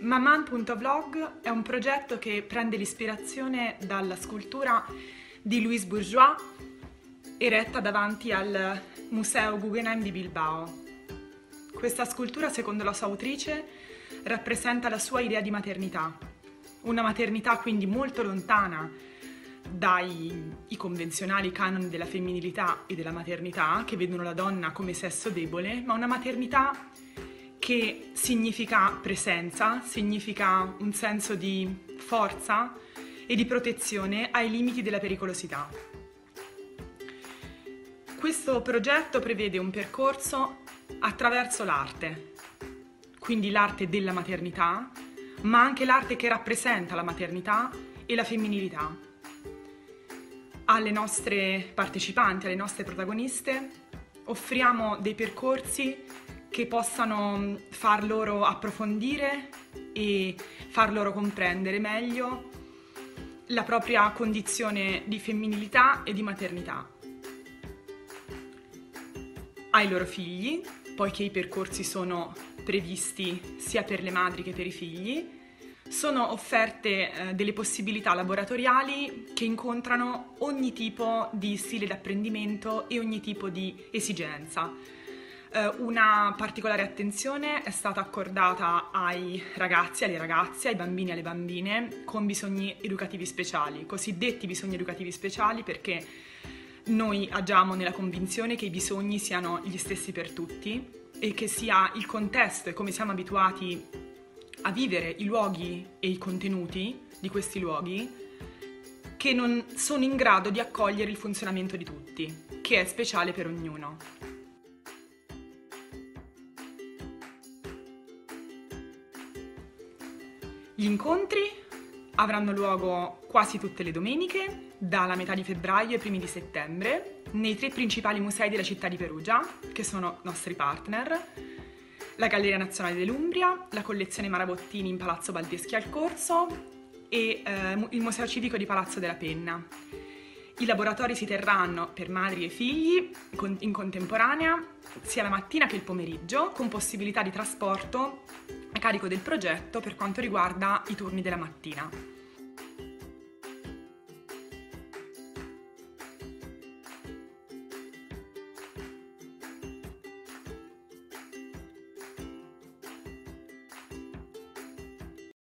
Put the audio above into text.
Maman.vlog è un progetto che prende l'ispirazione dalla scultura di Louise Bourgeois eretta davanti al Museo Guggenheim di Bilbao. Questa scultura, secondo la sua autrice, rappresenta la sua idea di maternità, una maternità quindi molto lontana dai convenzionali canoni della femminilità e della maternità che vedono la donna come sesso debole, ma una maternità che significa presenza, significa un senso di forza e di protezione ai limiti della pericolosità. Questo progetto prevede un percorso attraverso l'arte, quindi l'arte della maternità, ma anche l'arte che rappresenta la maternità e la femminilità. Alle nostre partecipanti, alle nostre protagoniste, offriamo dei percorsi che possano far loro approfondire e far loro comprendere meglio la propria condizione di femminilità e di maternità. Ai loro figli, poiché i percorsi sono previsti sia per le madri che per i figli, sono offerte eh, delle possibilità laboratoriali che incontrano ogni tipo di stile d'apprendimento e ogni tipo di esigenza una particolare attenzione è stata accordata ai ragazzi, alle ragazze, ai bambini e alle bambine con bisogni educativi speciali, cosiddetti bisogni educativi speciali perché noi agiamo nella convinzione che i bisogni siano gli stessi per tutti e che sia il contesto e come siamo abituati a vivere i luoghi e i contenuti di questi luoghi che non sono in grado di accogliere il funzionamento di tutti, che è speciale per ognuno. Gli incontri avranno luogo quasi tutte le domeniche, dalla metà di febbraio ai primi di settembre, nei tre principali musei della città di Perugia, che sono nostri partner, la Galleria Nazionale dell'Umbria, la collezione Marabottini in Palazzo Baldeschi al Corso e eh, il Museo Civico di Palazzo della Penna. I laboratori si terranno per madri e figli in contemporanea sia la mattina che il pomeriggio, con possibilità di trasporto a carico del progetto per quanto riguarda i turni della mattina.